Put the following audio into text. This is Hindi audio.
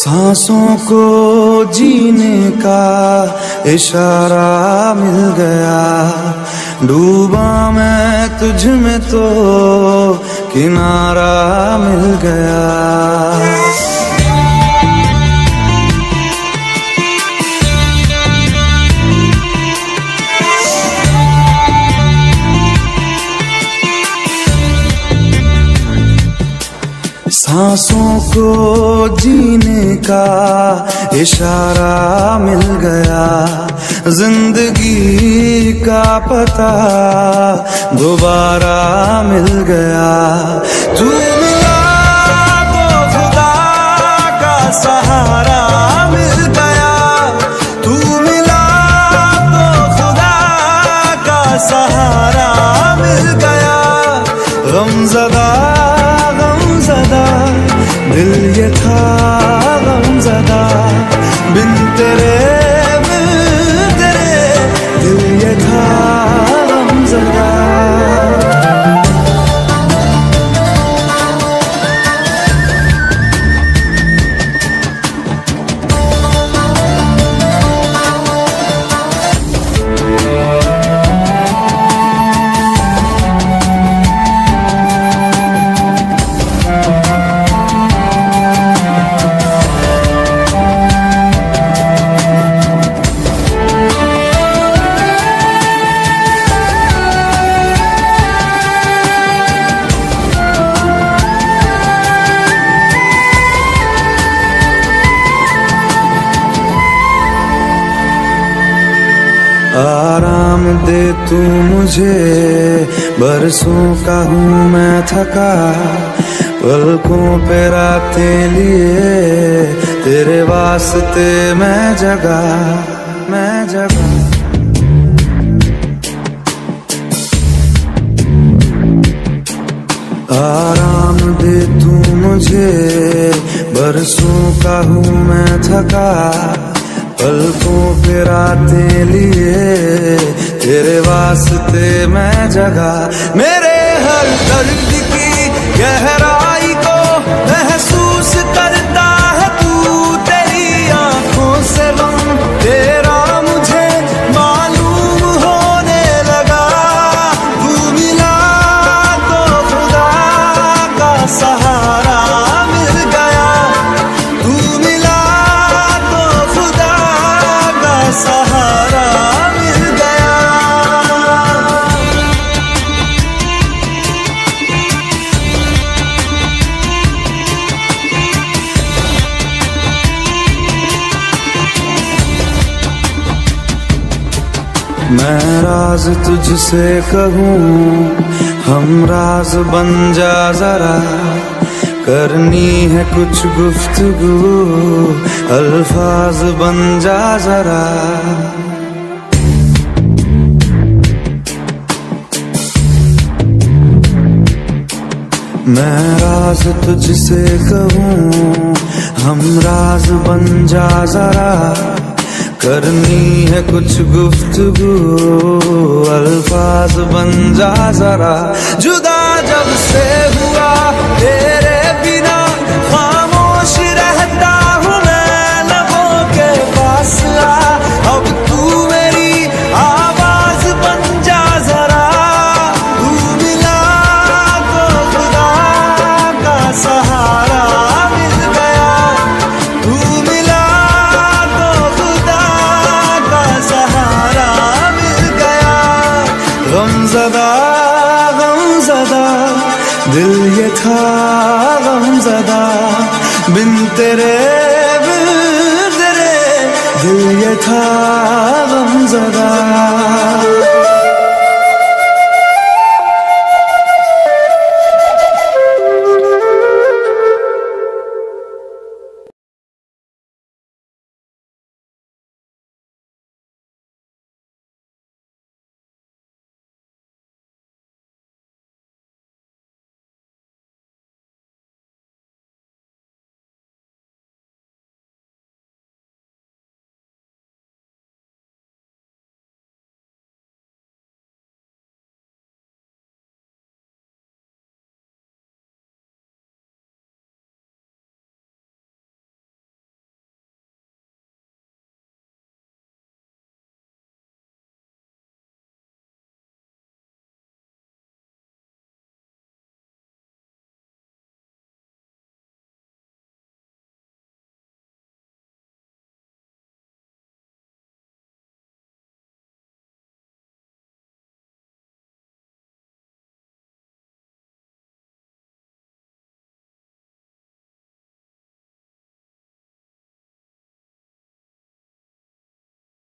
सांसों को जीने का इशारा मिल गया। डूबा मैं तुझ में तो किनारा मिल गया। सांसों को जीने का इशारा मिल गया। ज़िंदगी का पता दोबारा मिल गया। तू मिला तो खुदा का सहारा दिल ये था गम जदा बिन तेरे आराम दे तू मुझे। बरसों का हूँ मैं थका। पलकों पे रातें लिए। तेरे वास्ते मैं जगा मैं जगा। आराम दे तू मुझे। बरसों का हूँ मैं थका। पलकों पे रातें लिए। तेरे वास्ते मैं जगा मेरे हर दर्द मैं राज तुझसे कहूँ, हम राज बन जा जरा। करनी है कुछ गुफ्तगु, अल्फाज बन जा जरा। मैं राज तुझसे कहूँ, हम राज बन जा जरा। करनी है कुछ गुफ्तगु अल्फाज बन जा जरा। जुदा जब से हुआ तेरे दिल ये था गमजदा बिन तेरे बिन तेरे। दिल ये था गमजदा।